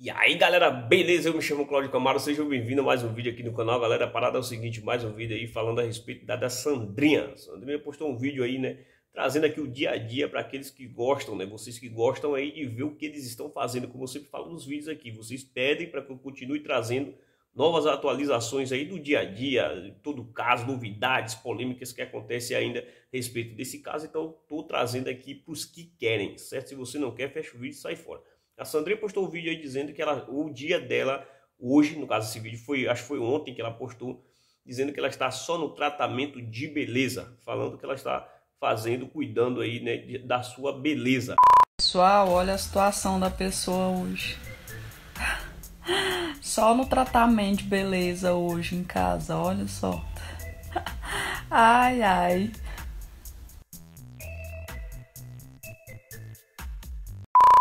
E aí galera, beleza? Eu me chamo Claudio Camaro, sejam bem-vindos a mais um vídeo aqui no canal. Galera, a parada é o seguinte, mais um vídeo aí falando a respeito da, da Sandrinha. Sandrinha postou um vídeo aí, né, trazendo aqui o dia a dia para aqueles que gostam, né, vocês que gostam aí de ver o que eles estão fazendo, como eu sempre falo nos vídeos aqui. Vocês pedem para que eu continue trazendo novas atualizações aí do dia a dia, todo caso, novidades, polêmicas que acontecem ainda a respeito desse caso. Então, estou trazendo aqui para os que querem, certo? Se você não quer, fecha o vídeo e sai fora. A Sandrinha postou um vídeo aí dizendo que ela, o dia dela, hoje, no caso esse vídeo foi, acho que foi ontem que ela postou, dizendo que ela está só no tratamento de beleza, falando que ela está fazendo, cuidando aí, né, da sua beleza. Pessoal, olha a situação da pessoa hoje. Só no tratamento de beleza hoje em casa, olha só. Ai, ai.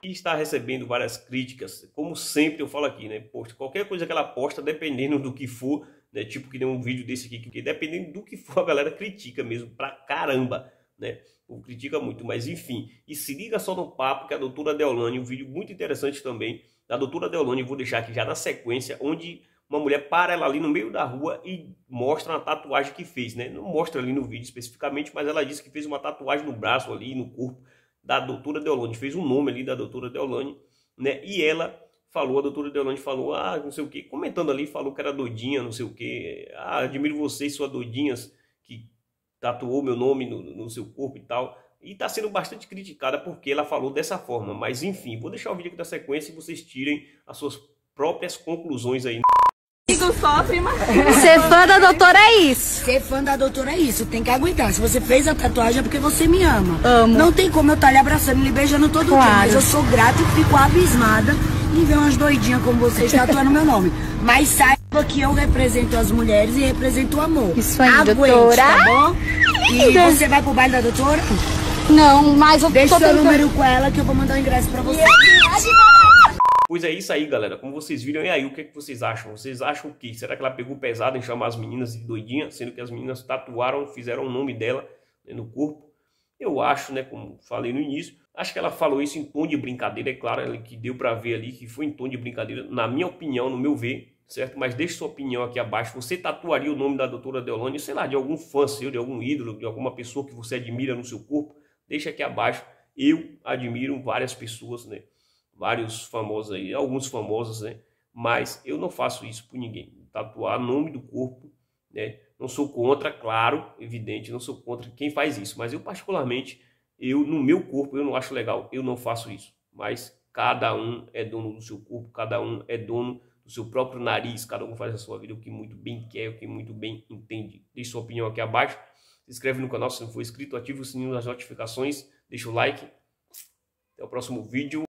E está recebendo várias críticas, como sempre eu falo aqui, né? Poxa, qualquer coisa que ela posta, dependendo do que for, né? Tipo que nem um vídeo desse aqui, que dependendo do que for, a galera critica mesmo pra caramba, né? Critica muito, mas enfim. E se liga só no papo que a doutora Deolane, um vídeo muito interessante também, da doutora Deolane, vou deixar aqui já na sequência, onde uma mulher para ela ali no meio da rua e mostra uma tatuagem que fez, né? Não mostra ali no vídeo especificamente, mas ela disse que fez uma tatuagem no braço ali, no corpo, da doutora Deolane, fez um nome ali da doutora Deolane, né? E ela falou, a doutora Deolane falou, ah, não sei o que, comentando ali, falou que era doidinha, não sei o que, ah, admiro vocês, suas doidinhas, que tatuou meu nome no, no seu corpo e tal. E está sendo bastante criticada porque ela falou dessa forma. Mas enfim, vou deixar o vídeo aqui da sequência e vocês tirem as suas próprias conclusões aí sofre, mas... Ser fã da doutora é isso. Ser fã da doutora é isso, tem que aguentar. Se você fez a tatuagem é porque você me ama. Amo. Não tem como eu estar lhe abraçando e lhe beijando todo claro. dia, mas eu sou grata e fico abismada em ver umas doidinhas como vocês tatuando meu nome. Mas saiba que eu represento as mulheres e represento o amor. Isso aí, Aguente, doutora. tá bom? E você vai pro baile da doutora? Não, mas eu Deixa o seu número com ela que eu vou mandar o ingresso pra você. Pois é isso aí, galera. Como vocês viram, e aí, o que, é que vocês acham? Vocês acham que será que ela pegou pesado em chamar as meninas de doidinha, sendo que as meninas tatuaram, fizeram o nome dela né, no corpo? Eu acho, né, como falei no início, acho que ela falou isso em tom de brincadeira, é claro que deu para ver ali que foi em tom de brincadeira, na minha opinião, no meu ver, certo? Mas deixe sua opinião aqui abaixo. Você tatuaria o nome da doutora Deolane, sei lá, de algum fã seu, de algum ídolo, de alguma pessoa que você admira no seu corpo? Deixa aqui abaixo. Eu admiro várias pessoas, né? Vários famosos aí, alguns famosos, né? Mas eu não faço isso por ninguém. Tatuar nome do corpo, né? Não sou contra, claro, evidente, não sou contra quem faz isso. Mas eu, particularmente, eu no meu corpo, eu não acho legal. Eu não faço isso. Mas cada um é dono do seu corpo, cada um é dono do seu próprio nariz, cada um faz a sua vida o que muito bem quer, o que muito bem entende. Deixe sua opinião aqui abaixo. Se inscreve no canal se não for inscrito, ative o sininho das notificações, deixa o like. Até o próximo vídeo.